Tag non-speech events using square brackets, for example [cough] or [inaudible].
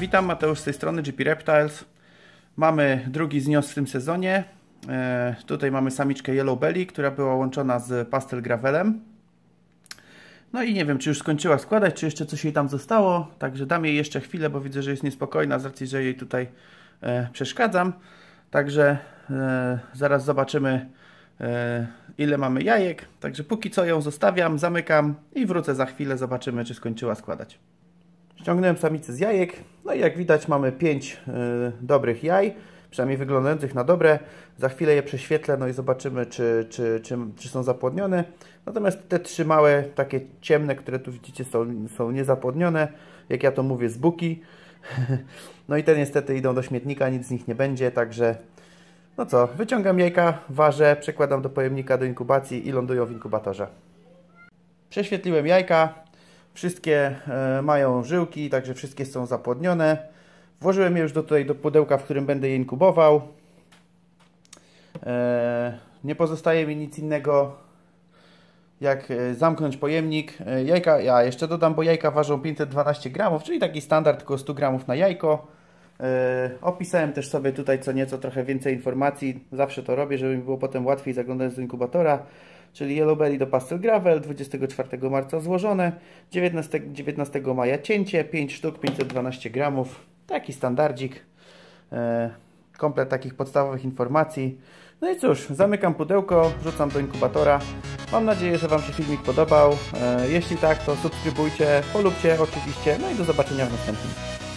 Witam, Mateusz z tej strony GP Reptiles. Mamy drugi znios w tym sezonie. E, tutaj mamy samiczkę Yellow Belly, która była łączona z Pastel Gravelem. No i nie wiem, czy już skończyła składać, czy jeszcze coś jej tam zostało. Także dam jej jeszcze chwilę, bo widzę, że jest niespokojna z racji, że jej tutaj e, przeszkadzam. Także e, zaraz zobaczymy, e, ile mamy jajek. Także póki co ją zostawiam, zamykam i wrócę za chwilę. Zobaczymy, czy skończyła składać. Ściągnąłem samicę z jajek. No i jak widać mamy 5 y, dobrych jaj, przynajmniej wyglądających na dobre. Za chwilę je prześwietlę, no i zobaczymy, czy, czy, czy, czy są zapłodnione. Natomiast te trzy małe, takie ciemne, które tu widzicie, są, są niezapłodnione. Jak ja to mówię, z buki. [laughs] No i te niestety idą do śmietnika, nic z nich nie będzie, także no co, wyciągam jajka, ważę, przekładam do pojemnika do inkubacji i lądują w inkubatorze. Prześwietliłem jajka, Wszystkie e, mają żyłki, także wszystkie są zapłodnione. Włożyłem je już do, tutaj do pudełka, w którym będę je inkubował. E, nie pozostaje mi nic innego jak e, zamknąć pojemnik. Jajka, ja jeszcze dodam, bo jajka ważą 512 gramów, czyli taki standard, tylko 100 gramów na jajko. Opisałem też sobie tutaj co nieco trochę więcej informacji. Zawsze to robię, żeby mi było potem łatwiej zaglądać do inkubatora czyli Yellow Belly do Pastel Gravel, 24 marca złożone, 19, 19 maja cięcie, 5 sztuk, 512 gramów, taki standardzik, e, komplet takich podstawowych informacji. No i cóż, zamykam pudełko, wrzucam do inkubatora. Mam nadzieję, że Wam się filmik podobał. E, jeśli tak, to subskrybujcie, polubcie oczywiście, no i do zobaczenia w następnym.